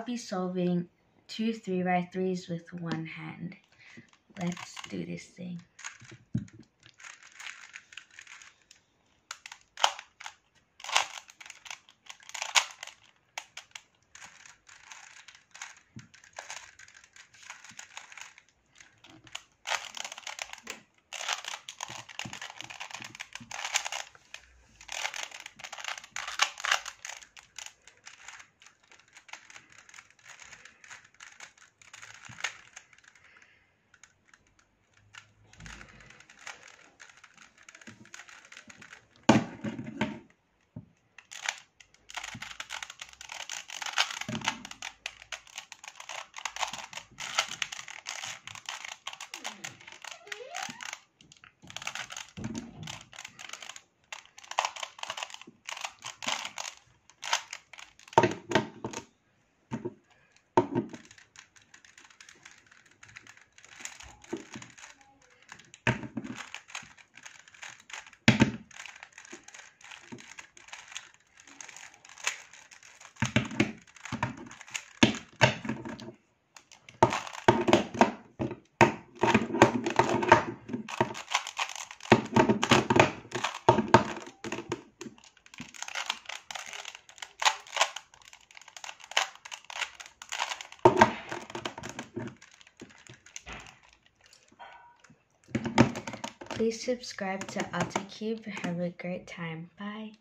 I'll be solving two 3 by 3s with one hand. Let's do this thing. Please subscribe to atacube. Have a great time. Bye.